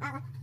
啊。